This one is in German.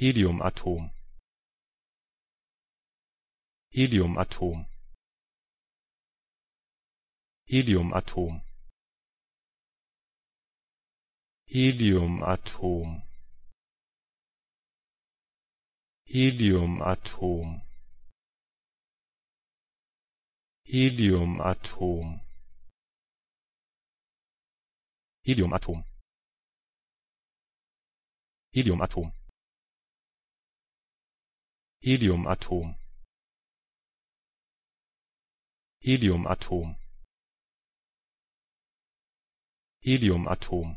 Heliumatom. Heliumatom. Heliumatom. Heliumatom. Heliumatom. Heliumatom. Heliumatom. Heliumatom Heliumatom. Heliumatom. Heliumatom